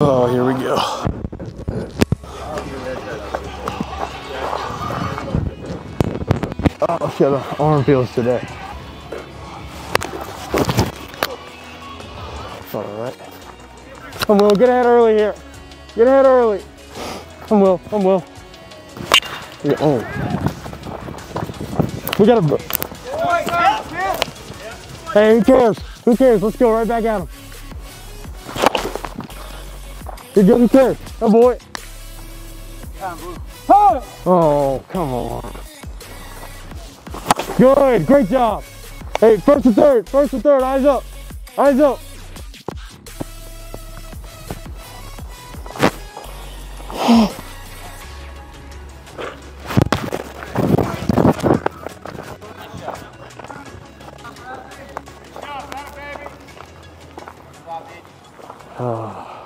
Oh, here we go. Oh, shit, the arm feels today. All right. Come Will, get ahead early here. Get ahead early. Come Will, come Will. Yeah, oh. We got a... Hey, who cares? Who cares? Let's go right back at him. You're getting clear. Oh boy. Oh, come on. Good, great job. Hey, first and third, first and third, eyes up, eyes up. Oh.